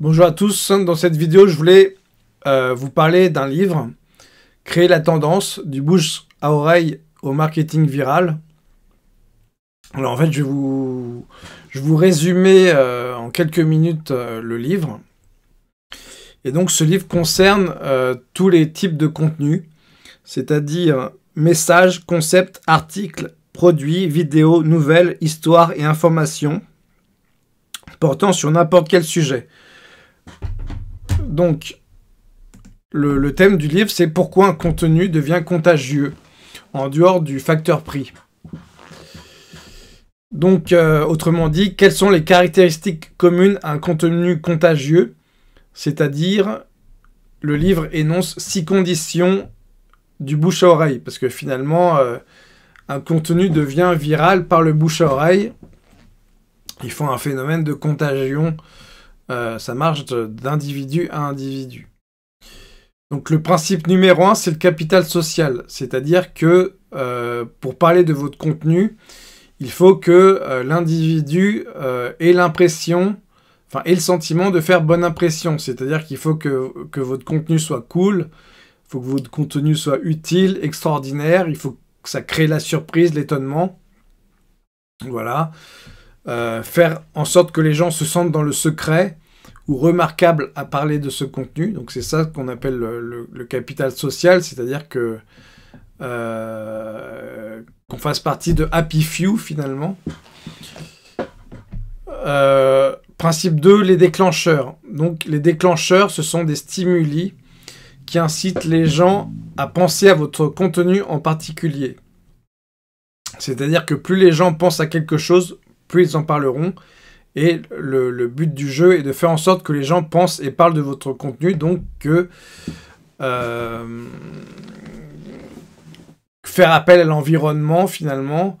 Bonjour à tous, dans cette vidéo je voulais euh, vous parler d'un livre, Créer la tendance, du bouche à oreille au marketing viral. Alors en fait je vais vous, je résumer euh, en quelques minutes euh, le livre. Et donc ce livre concerne tous les types de contenus, c'est-à-dire messages, concepts, articles, produits, vidéos, nouvelles, histoires et informations portant sur n'importe quel sujet. Donc, le, thème du livre, c'est pourquoi un contenu devient contagieux, en dehors du facteur prix. Donc, euh, autrement dit, quelles sont les caractéristiques communes à un contenu contagieux? C'est-à-dire, le livre énonce six conditions du bouche à oreille, parce que finalement, euh, un contenu devient viral par le bouche à oreille. Ils font un phénomène de contagion euh, ça marche d'individu à individu. Donc le principe numéro un, c'est le capital social. C'est-à-dire que euh, pour parler de votre contenu, il faut que euh, l'individu ait l'impression, enfin ait le sentiment de faire bonne impression. C'est-à-dire qu'il faut que, que, votre contenu soit cool, il faut que votre contenu soit utile, extraordinaire, il faut que ça crée la surprise, l'étonnement. Voilà. Euh, faire en sorte que les gens se sentent dans le secret ou remarquables à parler de ce contenu. Donc c'est ça qu'on appelle le, capital social, c'est-à-dire que euh, qu'on fasse partie de Happy Few finalement. Euh, principe 2, les déclencheurs. Donc les déclencheurs, ce sont des stimuli qui incitent les gens à penser à votre contenu en particulier. C'est-à-dire que plus les gens pensent à quelque chose, plus ils en parleront. Et le, but du jeu est de faire en sorte que les gens pensent et parlent de votre contenu, donc que euh, faire appel à l'environnement finalement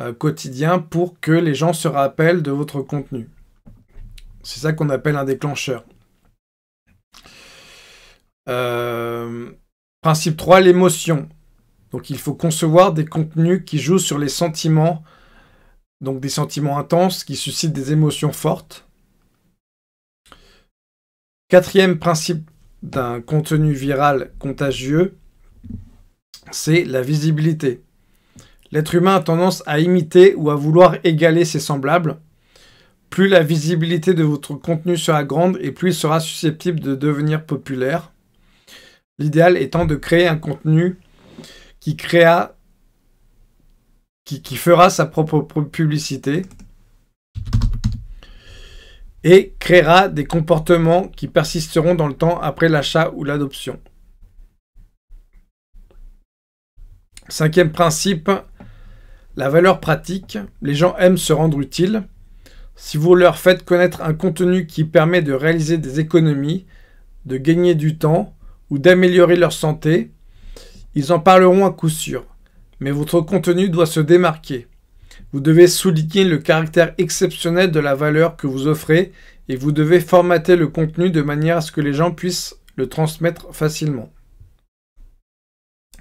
euh, quotidien pour que les gens se rappellent de votre contenu. C'est ça qu'on appelle un déclencheur. Euh, principe 3, l'émotion. Donc il faut concevoir des contenus qui jouent sur les sentiments donc des sentiments intenses qui suscitent des émotions fortes. Quatrième principe d'un contenu viral contagieux, c'est la visibilité. L'être humain a tendance à imiter ou à vouloir égaler ses semblables. Plus la visibilité de votre contenu sera grande et plus il sera susceptible de devenir populaire. L'idéal étant de créer un contenu qui créa qui, fera sa propre publicité et créera des comportements qui persisteront dans le temps après l'achat ou l'adoption. Cinquième principe, la valeur pratique. Les gens aiment se rendre utiles. Si vous leur faites connaître un contenu qui permet de réaliser des économies, de gagner du temps ou d'améliorer leur santé, ils en parleront à coup sûr mais votre contenu doit se démarquer. Vous devez souligner le caractère exceptionnel de la valeur que vous offrez et vous devez formater le contenu de manière à ce que les gens puissent le transmettre facilement.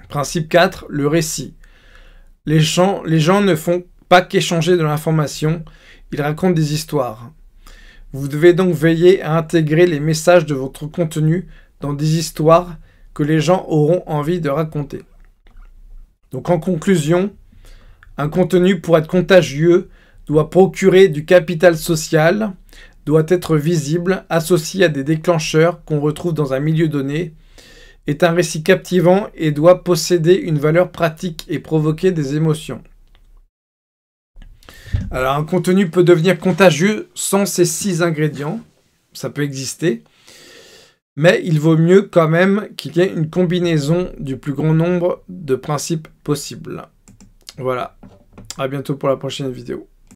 Principe 4, le récit. Les gens, ne font pas qu'échanger de l'information, ils racontent des histoires. Vous devez donc veiller à intégrer les messages de votre contenu dans des histoires que les gens auront envie de raconter. Donc en conclusion, un contenu pour être contagieux doit procurer du capital social, doit être visible, associé à des déclencheurs qu'on retrouve dans un milieu donné, est un récit captivant et doit posséder une valeur pratique et provoquer des émotions. Alors un contenu peut devenir contagieux sans ces six ingrédients, ça peut exister, mais il vaut mieux quand même qu'il y ait une combinaison du plus grand nombre de principes possibles. Voilà. À bientôt pour la prochaine vidéo.